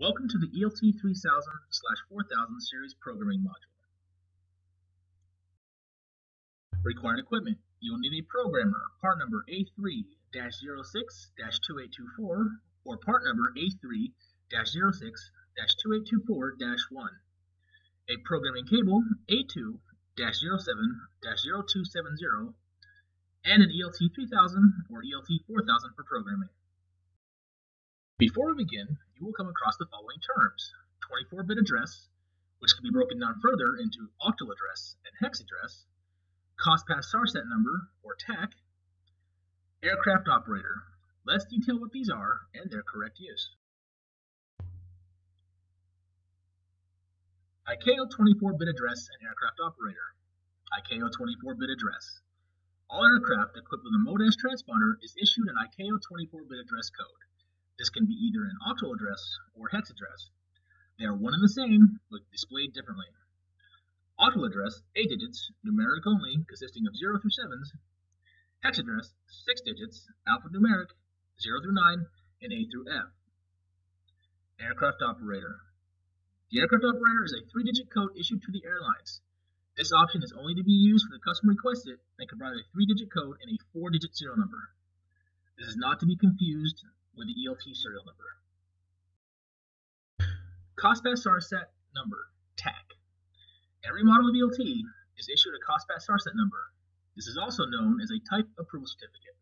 Welcome to the ELT 3000/4000 series programming module. Required equipment. You will need a programmer, part number A3-06-2824 or part number A3-06-2824-1. A programming cable A2-07-0270 and an ELT 3000 or ELT 4000 for programming. Before we begin, you will come across the following terms 24 bit address, which can be broken down further into octal address and hex address, COSPAS SARSAT number, or TAC, aircraft operator. Let's detail what these are and their correct use. ICAO 24 bit address and aircraft operator. ICAO 24 bit address. All aircraft equipped with a Mode transponder is issued an ICAO 24 bit address code. This can be either an octal address or hex address. They are one and the same, but displayed differently. Octal address, 8 digits, numeric only, consisting of 0 through 7s. Hex address, 6 digits, alphanumeric, 0 through 9, and A through F. Aircraft operator. The aircraft operator is a 3-digit code issued to the airlines. This option is only to be used when the customer requests it and can provide a 3-digit code and a 4-digit serial number. This is not to be confused with the ELT serial number. COSPAS SARSAT number, TAC. Every model of ELT is issued a COSPAS SARSAT number. This is also known as a type approval certificate.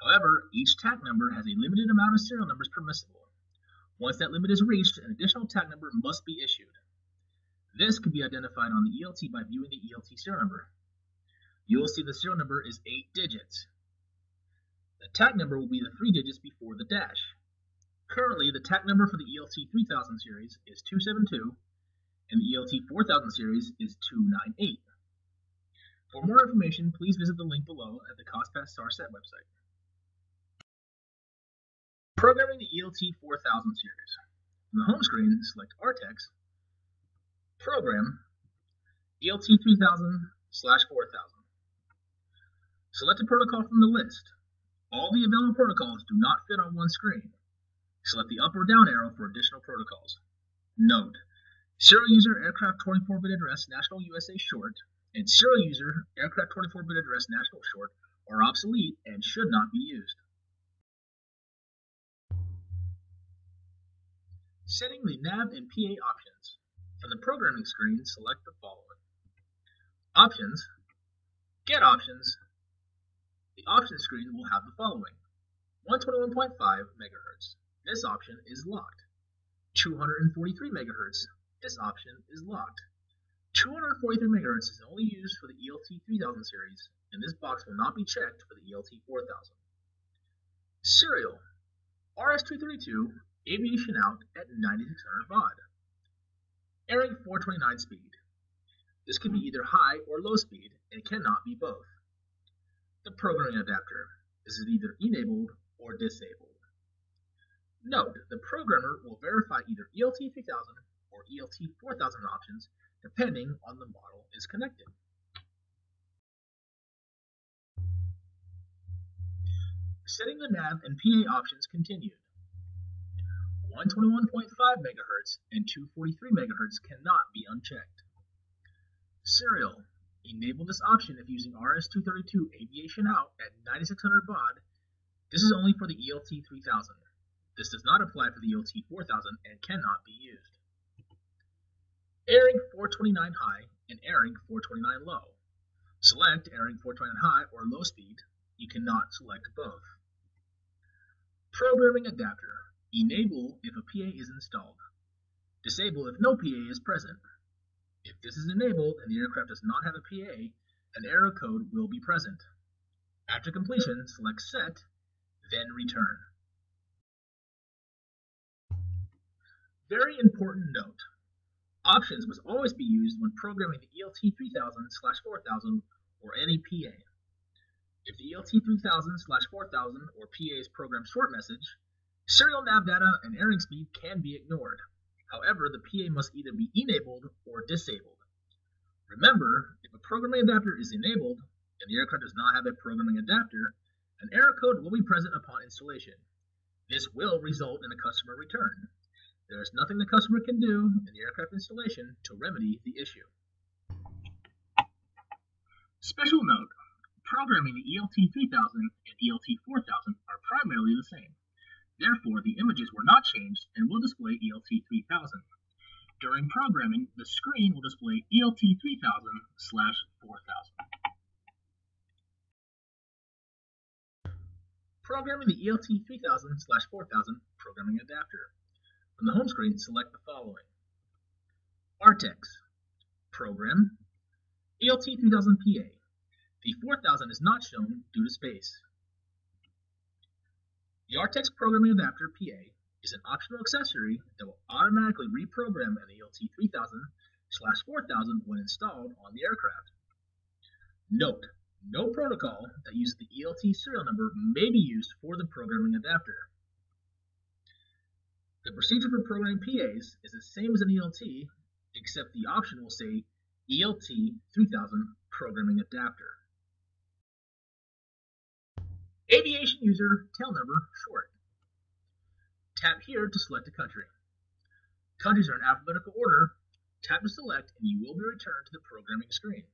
However, each TAC number has a limited amount of serial numbers permissible. Once that limit is reached, an additional TAC number must be issued. This can be identified on the ELT by viewing the ELT serial number. You will see the serial number is 8 digits. The TAC number will be the three digits before the dash. Currently, the TAC number for the ELT 3000 series is 272, and the ELT 4000 series is 298. For more information, please visit the link below at the COSPAS SARSAT website. Programming the ELT 4000 series. From the home screen, select Artex, Program, ELT 3000 slash 4000. Select a protocol from the list. All the available protocols do not fit on one screen. Select the up or down arrow for additional protocols. Note, serial user aircraft 24-bit address national USA short and serial user aircraft 24-bit address national short are obsolete and should not be used. Setting the nav and PA options. From the programming screen, select the following. Options, Get Options, the options screen will have the following. 121.5 MHz. This option is locked. 243 MHz. This option is locked. 243 MHz is only used for the ELT 3000 series, and this box will not be checked for the ELT 4000. Serial. RS-232, aviation out at 9600 baud. ARINC 429 speed. This can be either high or low speed, and cannot be both the programming adapter. Is either enabled or disabled. Note, the programmer will verify either ELT 3000 or ELT 4000 options depending on the model is connected. Setting the nav and PA options continued. 121.5 MHz and 243 MHz cannot be unchecked. Serial Enable this option if using RS-232 Aviation Out at 9600 baud. This is only for the ELT 3000. This does not apply for the ELT 4000 and cannot be used. ARINC 429 high and ARINC 429 low. Select ARINC 429 high or low speed. You cannot select both. Programming adapter. Enable if a PA is installed. Disable if no PA is present. If this is enabled and the aircraft does not have a PA, an error code will be present. After completion, select Set, then Return. Very important note. Options must always be used when programming the ELT 3000-4000 or any PA. If the ELT 3000-4000 or PA is programmed short message, serial nav data and ARINC speed can be ignored. However, the PA must either be enabled or disabled. Remember, if a programming adapter is enabled and the aircraft does not have a programming adapter, an error code will be present upon installation. This will result in a customer return. There is nothing the customer can do in the aircraft installation to remedy the issue. Special note, programming the ELT3000 and ELT4000 are primarily the same. Therefore, the images were not changed and will display ELT3000. During programming, the screen will display ELT3000 slash 4000. Programming the ELT3000 slash 4000 programming adapter. From the home screen, select the following. Artex, Program, ELT3000PA. The 4000 is not shown due to space. The Artex Programming Adapter PA is an optional accessory that will automatically reprogram an ELT3000 slash 4000 when installed on the aircraft. Note, no protocol that uses the ELT serial number may be used for the programming adapter. The procedure for programming PAs is the same as an ELT, except the option will say ELT 3000 Programming Adapter. Aviation user tail number short. Tap here to select a country. Countries are in alphabetical order. Tap to select and you will be returned to the programming screen.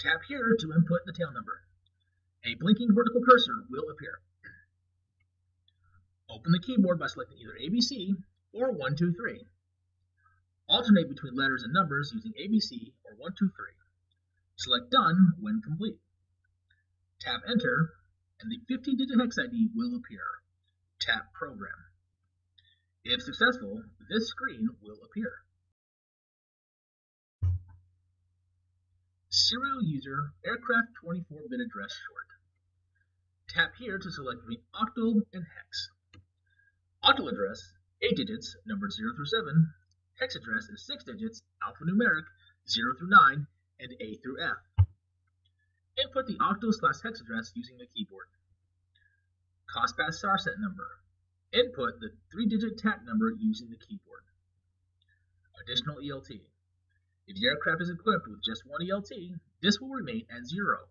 Tap here to input the tail number. A blinking vertical cursor will appear. Open the keyboard by selecting either ABC or 123. Alternate between letters and numbers using ABC or 123. Select Done when complete. Tap Enter and the 15-digit hex ID will appear. Tap Program. If successful, this screen will appear. Serial User Aircraft 24-bit address short. Tap here to select between octal and hex. Octal address, 8 digits, numbers 0 through 7. Hex address is 6 digits, alphanumeric, 0 through 9, and A through F. Input the octal slash hex address using the keyboard. COSPAS SARSAT number. Input the three-digit TAC number using the keyboard. Additional ELT. If the aircraft is equipped with just one ELT, this will remain at zero.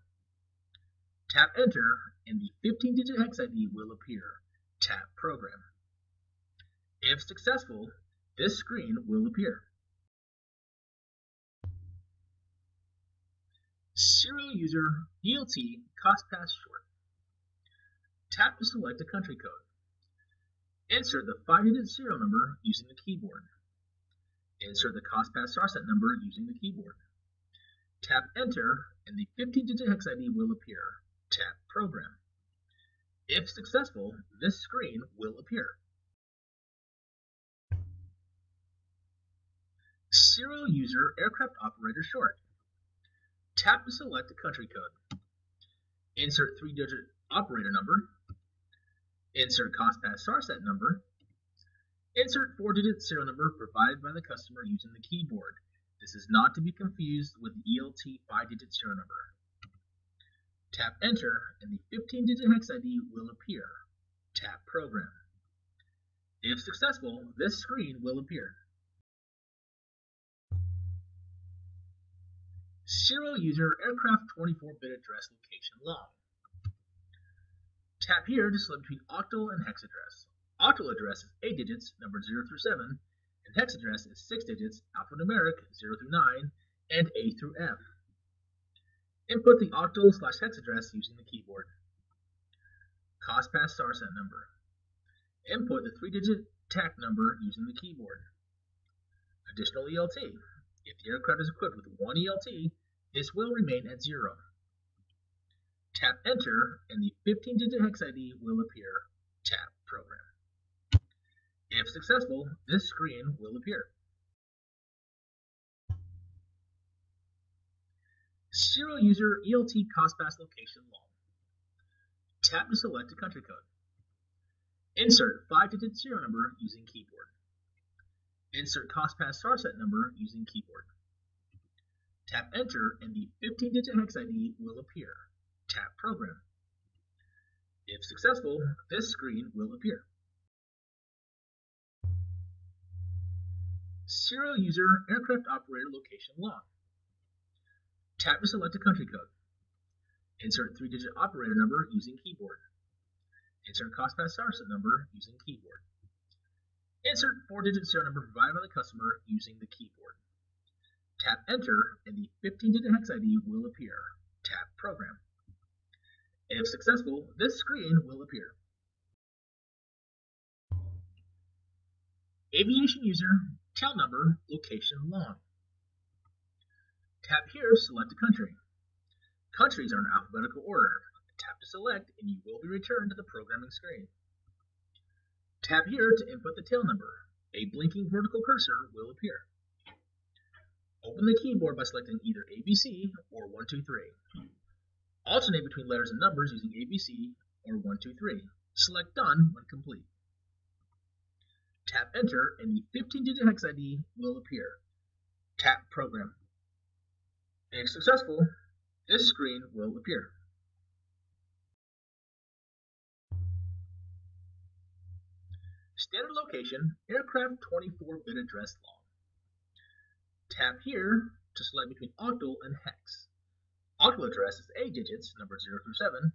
Tap Enter and the 15-digit hex ID will appear. Tap Program. If successful, this screen will appear. Serial user ELT COSPAS short. Tap to select a country code. Insert the 5-digit serial number using the keyboard. Insert the COSPAS SARSAT number using the keyboard. Tap Enter and the 15-digit hex ID will appear. Tap Program. If successful, this screen will appear. Serial User Aircraft Operator Short. Tap to select the country code. Insert three-digit operator number. Insert COSPAS SARSAT number. Insert four-digit serial number provided by the customer using the keyboard. This is not to be confused with the ELT five-digit serial number. Tap Enter and the 15-digit hex ID will appear. Tap Program. If successful, this screen will appear. Serial user aircraft 24-bit address location long. Tap here to select between octal and hex address. Octal address is 8 digits, numbered 0 through 7, and hex address is 6 digits, alphanumeric, 0 through 9, and A through F. Input the octal slash hex address using the keyboard. COSPAS SARSAT number. Input the 3-digit TAC number using the keyboard. Additional ELT. If the aircraft is equipped with one ELT, this will remain at zero. Tap Enter and the 15-digit hex ID will appear. Tap Program. If successful, this screen will appear. Serial User ELT COSPAS Location Long. Tap to select a country code. Insert 5-digit serial number using keyboard. Insert COSPAS SARSAT number using keyboard. Tap Enter and the 15-digit hex ID will appear. Tap Program. If successful, this screen will appear. Serial User Aircraft Operator Location Log. Tap to select a country code. Insert 3-digit operator number using keyboard. Insert COSPAS SARSAT number using keyboard. Insert four-digit serial number provided by the customer using the keyboard. Tap Enter and the 15-digit hex ID will appear. Tap Program. If successful, this screen will appear. Aviation user, tail number, location long. Tap here, select a country. Countries are in alphabetical order. Tap to select and you will be returned to the programming screen. Tap here to input the tail number. A blinking vertical cursor will appear. Open the keyboard by selecting either ABC or 123. Alternate between letters and numbers using ABC or 123. Select Done when complete. Tap Enter and the 15-digit hex ID will appear. Tap Program. If successful, this screen will appear. Standard location, aircraft 24-bit address long. Tap here to select between octal and hex. Octal address is 8 digits, numbers 0 through 7.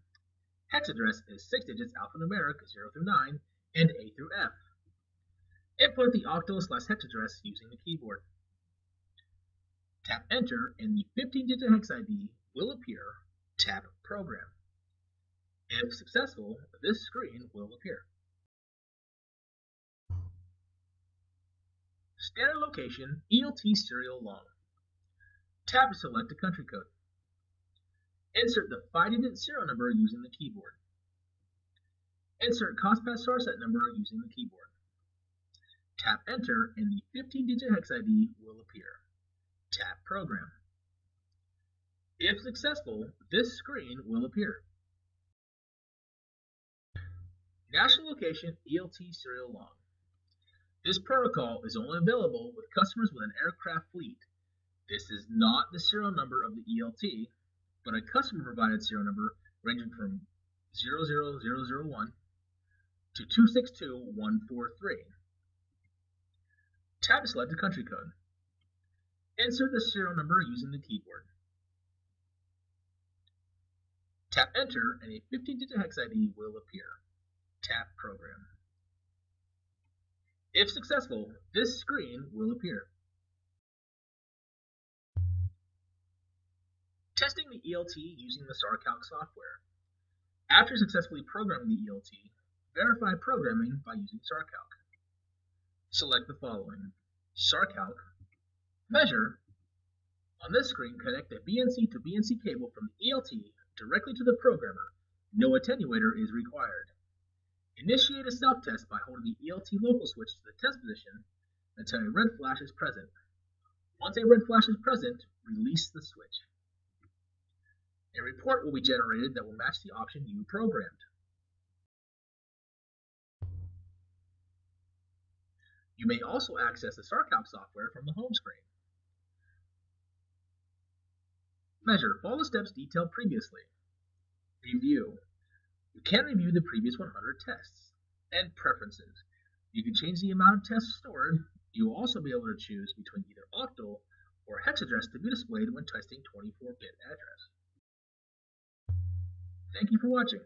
Hex address is 6 digits alphanumeric, 0 through 9, and A through F. Input the octal slash hex address using the keyboard. Tap Enter and the 15-digit hex ID will appear. Tap Program. If successful, this screen will appear. Standard location, ELT serial long. Tap to select a country code. Insert the 5-digit serial number using the keyboard. Insert COSPAS set number using the keyboard. Tap Enter and the 15-digit hex ID will appear. Tap Program. If successful, this screen will appear. National Location ELT Serial Long. This protocol is only available with customers with an aircraft fleet. This is not the serial number of the ELT, but a customer-provided serial number ranging from 00001 to 262143. Tap select a country code. Insert the serial number using the keyboard. Tap Enter and a 15-digit hex ID will appear. Tap Program. If successful, this screen will appear. Testing the ELT using the SARCalc software. After successfully programming the ELT, verify programming by using SARCalc. Select the following. SARCalc, Measure. On this screen, connect a BNC to BNC cable from the ELT directly to the programmer. No attenuator is required. Initiate a self-test by holding the ELT local switch to the test position until a red flash is present. Once a red flash is present, release the switch. A report will be generated that will match the option you programmed. You may also access the SARCalc software from the home screen. Measure. Follow the steps detailed previously. Review. You can review the previous 100 tests and preferences. You can change the amount of tests stored. You will also be able to choose between either octal or hex address to be displayed when testing 24-bit address. Thank you for watching.